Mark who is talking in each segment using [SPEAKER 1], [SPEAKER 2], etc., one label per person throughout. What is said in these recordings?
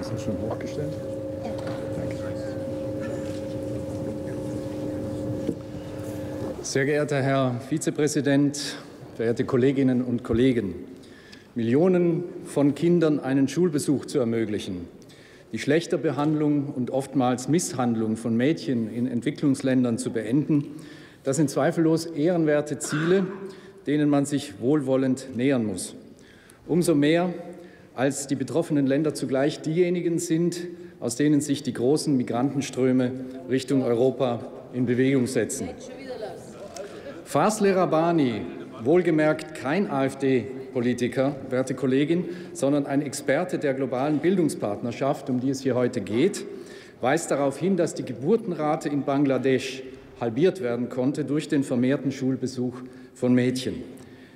[SPEAKER 1] Ist das schon hochgestellt? Sehr geehrter Herr Vizepräsident, verehrte Kolleginnen und Kollegen! Millionen von Kindern einen Schulbesuch zu ermöglichen, die schlechte Behandlung und oftmals Misshandlung von Mädchen in Entwicklungsländern zu beenden, das sind zweifellos ehrenwerte Ziele, denen man sich wohlwollend nähern muss. Umso mehr, als die betroffenen Länder zugleich diejenigen sind, aus denen sich die großen Migrantenströme Richtung Europa in Bewegung setzen. Fasle Rabani, wohlgemerkt kein AfD-Politiker, werte Kollegin, sondern ein Experte der globalen Bildungspartnerschaft, um die es hier heute geht, weist darauf hin, dass die Geburtenrate in Bangladesch halbiert werden konnte durch den vermehrten Schulbesuch von Mädchen.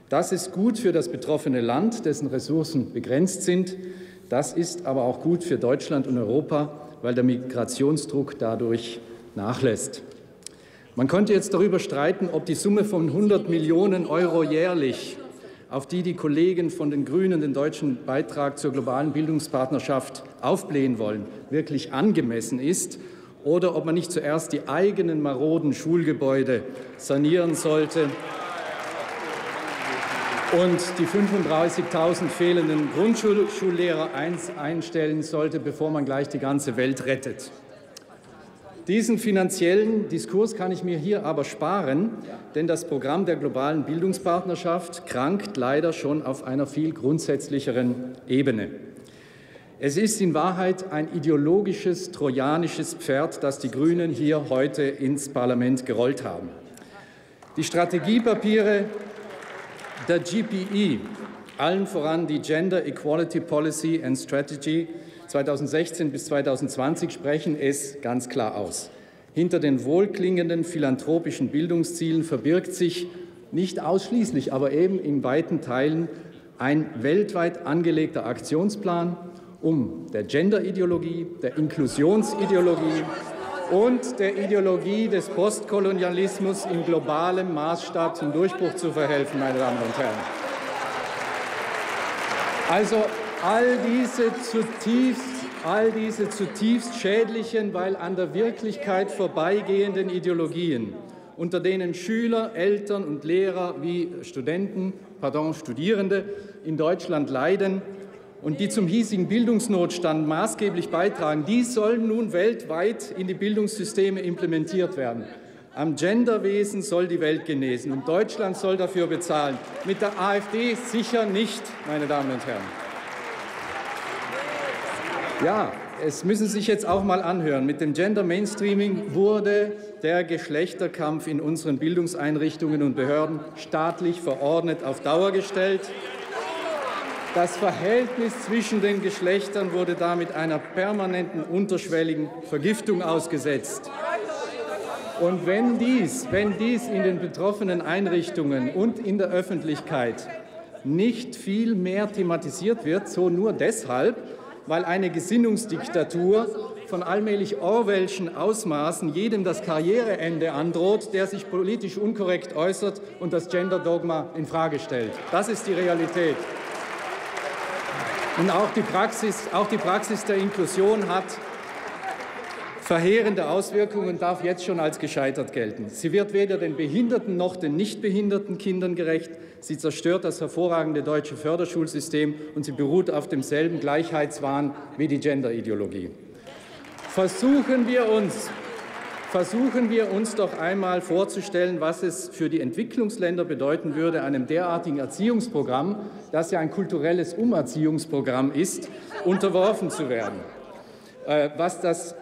[SPEAKER 1] Das ist gut für das betroffene Land, dessen Ressourcen begrenzt sind. Das ist aber auch gut für Deutschland und Europa, weil der Migrationsdruck dadurch nachlässt. Man könnte jetzt darüber streiten, ob die Summe von 100 Millionen Euro jährlich, auf die die Kollegen von den Grünen den deutschen Beitrag zur globalen Bildungspartnerschaft aufblähen wollen, wirklich angemessen ist oder ob man nicht zuerst die eigenen maroden Schulgebäude sanieren sollte und die 35.000 fehlenden Grundschullehrer einstellen sollte, bevor man gleich die ganze Welt rettet. Diesen finanziellen Diskurs kann ich mir hier aber sparen, denn das Programm der globalen Bildungspartnerschaft krankt leider schon auf einer viel grundsätzlicheren Ebene. Es ist in Wahrheit ein ideologisches trojanisches Pferd, das die Grünen hier heute ins Parlament gerollt haben. Die Strategiepapiere der GPE, allen voran die Gender Equality Policy and Strategy, 2016 bis 2020 sprechen es ganz klar aus. Hinter den wohlklingenden philanthropischen Bildungszielen verbirgt sich nicht ausschließlich, aber eben in weiten Teilen ein weltweit angelegter Aktionsplan, um der Gender-Ideologie, der Inklusionsideologie und der Ideologie des Postkolonialismus in globalem Maßstab zum Durchbruch zu verhelfen, meine Damen und Herren. Also all diese zutiefst, all diese zutiefst schädlichen, weil an der Wirklichkeit vorbeigehenden Ideologien, unter denen Schüler, Eltern und Lehrer wie Studenten, pardon, Studierende in Deutschland leiden und die zum hiesigen Bildungsnotstand maßgeblich beitragen, die sollen nun weltweit in die Bildungssysteme implementiert werden. Am Genderwesen soll die Welt genesen und Deutschland soll dafür bezahlen. Mit der AfD sicher nicht, meine Damen und Herren. Ja, es müssen Sie sich jetzt auch mal anhören. Mit dem Gender Mainstreaming wurde der Geschlechterkampf in unseren Bildungseinrichtungen und Behörden staatlich verordnet auf Dauer gestellt. Das Verhältnis zwischen den Geschlechtern wurde damit einer permanenten unterschwelligen Vergiftung ausgesetzt. Und wenn dies, wenn dies in den betroffenen Einrichtungen und in der Öffentlichkeit nicht viel mehr thematisiert wird, so nur deshalb, weil eine Gesinnungsdiktatur von allmählich Orwellschen Ausmaßen jedem das Karriereende androht, der sich politisch unkorrekt äußert und das Gender-Dogma infrage stellt. Das ist die Realität. Und auch die Praxis, auch die Praxis der Inklusion hat verheerende Auswirkungen und darf jetzt schon als gescheitert gelten. Sie wird weder den behinderten noch den nicht behinderten Kindern gerecht. Sie zerstört das hervorragende deutsche Förderschulsystem und sie beruht auf demselben Gleichheitswahn wie die Genderideologie. Versuchen wir uns Versuchen wir uns doch einmal vorzustellen, was es für die Entwicklungsländer bedeuten würde, einem derartigen Erziehungsprogramm, das ja ein kulturelles Umerziehungsprogramm ist, unterworfen zu werden. Äh, was das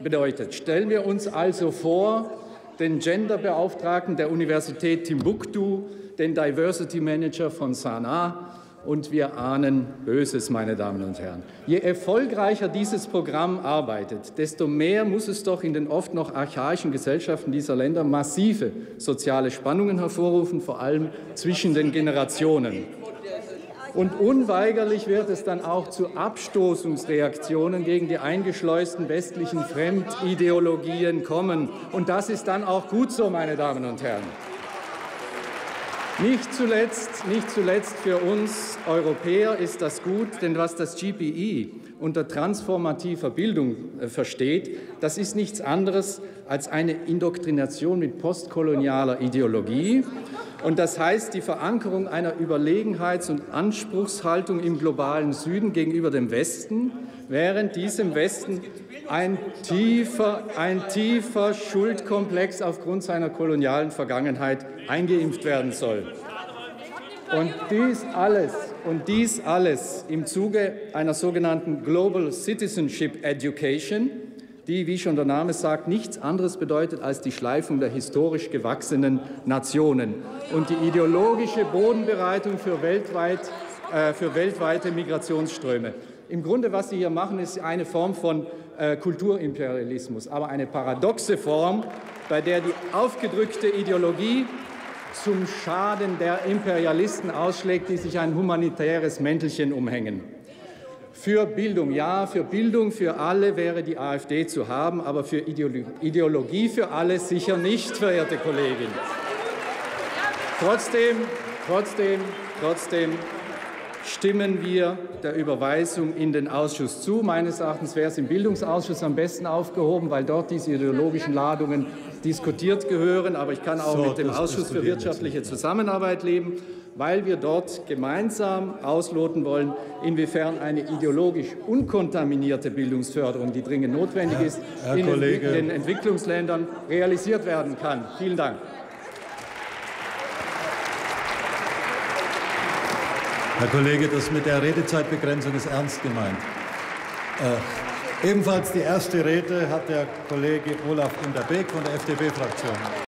[SPEAKER 1] bedeutet. Stellen wir uns also vor, den Genderbeauftragten der Universität Timbuktu, den Diversity Manager von Sanaa und wir ahnen Böses, meine Damen und Herren. Je erfolgreicher dieses Programm arbeitet, desto mehr muss es doch in den oft noch archaischen Gesellschaften dieser Länder massive soziale Spannungen hervorrufen, vor allem zwischen den Generationen. Und unweigerlich wird es dann auch zu Abstoßungsreaktionen gegen die eingeschleusten westlichen Fremdideologien kommen. Und das ist dann auch gut so, meine Damen und Herren. Nicht zuletzt, nicht zuletzt für uns Europäer ist das gut, denn was das GPE unter transformativer Bildung äh, versteht, das ist nichts anderes als eine Indoktrination mit postkolonialer Ideologie. Und das heißt die Verankerung einer Überlegenheits- und Anspruchshaltung im globalen Süden gegenüber dem Westen, während diesem Westen ein tiefer, ein tiefer Schuldkomplex aufgrund seiner kolonialen Vergangenheit eingeimpft werden soll. Und dies alles, und dies alles im Zuge einer sogenannten Global Citizenship Education, die, wie schon der Name sagt, nichts anderes bedeutet als die Schleifung der historisch gewachsenen Nationen und die ideologische Bodenbereitung für, weltweit, äh, für weltweite Migrationsströme. Im Grunde, was Sie hier machen, ist eine Form von äh, Kulturimperialismus, aber eine paradoxe Form, bei der die aufgedrückte Ideologie zum Schaden der Imperialisten ausschlägt, die sich ein humanitäres Mäntelchen umhängen. Für Bildung, ja, für Bildung für alle wäre die AfD zu haben, aber für Ideologie für alle sicher nicht, verehrte Kollegin. Trotzdem, trotzdem, trotzdem stimmen wir der Überweisung in den Ausschuss zu. Meines Erachtens wäre es im Bildungsausschuss am besten aufgehoben, weil dort diese ideologischen Ladungen diskutiert gehören. Aber ich kann auch so, mit dem Ausschuss für wirtschaftliche Zusammenarbeit leben, weil wir dort gemeinsam ausloten wollen, inwiefern eine ideologisch unkontaminierte Bildungsförderung, die dringend notwendig ist, Herr in den Entwicklungsländern realisiert werden kann. Vielen Dank.
[SPEAKER 2] Herr Kollege, das mit der Redezeitbegrenzung ist ernst gemeint. Äh, ebenfalls die erste Rede hat der Kollege Olaf Unterbeck von der FDP-Fraktion.